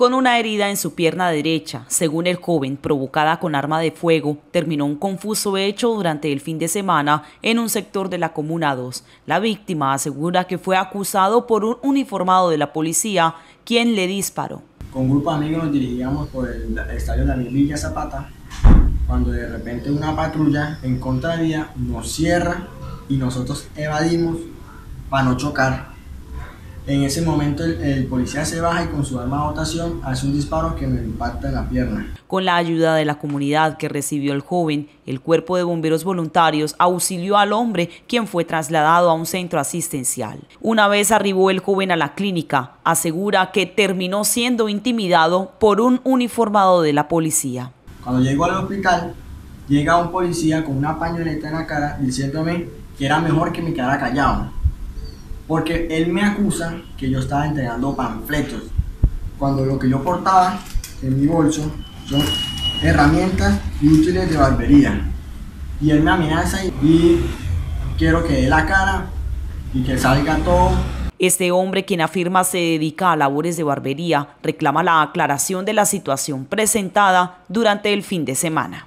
con una herida en su pierna derecha, según el joven, provocada con arma de fuego, terminó un confuso hecho durante el fin de semana en un sector de la Comuna 2. La víctima asegura que fue acusado por un uniformado de la policía, quien le disparó. Con un grupo de amigos nos dirigíamos por el estadio la Villa Zapata, cuando de repente una patrulla en contravía nos cierra y nosotros evadimos para no chocar en ese momento el, policía se baja y con su arma de votación hace un disparo que me impacta en la pierna. Con la ayuda de la comunidad que recibió el joven, el cuerpo de bomberos voluntarios auxilió al hombre quien fue trasladado a un centro asistencial. Una vez arribó el joven a la clínica, asegura que terminó siendo intimidado por un uniformado de la policía. Cuando llegó al hospital, llega un policía con una pañoleta en la cara diciéndome que era mejor que me quedara callado porque él me acusa que yo estaba entregando panfletos, cuando lo que yo portaba en mi bolso son herramientas y útiles de barbería. Y él me amenaza y quiero que dé la cara y que salga todo. Este hombre, quien afirma se dedica a labores de barbería, reclama la aclaración de la situación presentada durante el fin de semana.